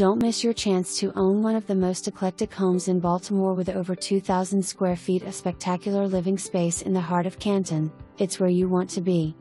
Don't miss your chance to own one of the most eclectic homes in Baltimore with over 2,000 square feet of spectacular living space in the heart of Canton. It's where you want to be.